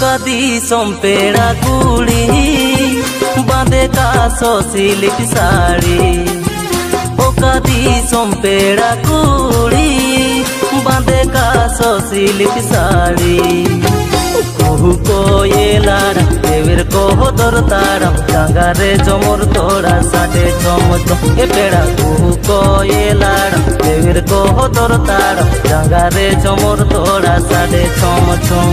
কাদি সম্পেড়া কুড়ি বাঁধে কাশো সিলিক শাড়ি ও কাদি সম্পেড়া কুড়ি বাঁধে কাশো সিলিক শাড়ি কহু কয়েলার দেবের কোহ দরতার, ডাঙ্গারে জমর তোরা সাটে চমচ এ পেড়া। কহু কয়েলার দেবের কোহ দরতার, ডাঙ্গারে জমর তোরা সাটে চমচম